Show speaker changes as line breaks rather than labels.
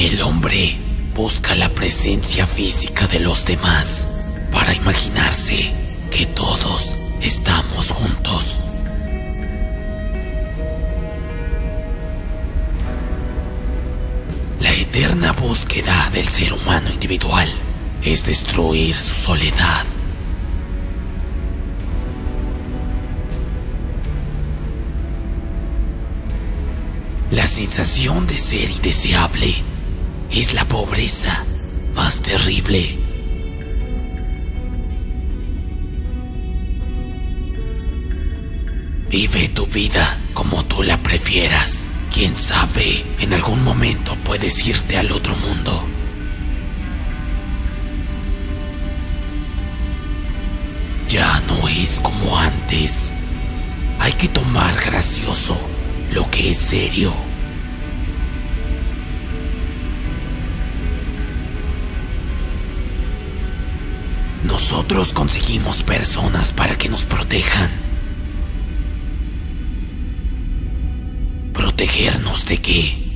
El hombre busca la presencia física de los demás para imaginarse que todos estamos juntos. La eterna búsqueda del ser humano individual es destruir su soledad. La sensación de ser indeseable es la pobreza más terrible. Vive tu vida como tú la prefieras. Quién sabe, en algún momento puedes irte al otro mundo. Ya no es como antes. Hay que tomar gracioso lo que es serio. Nosotros conseguimos personas para que nos protejan. ¿Protegernos de qué?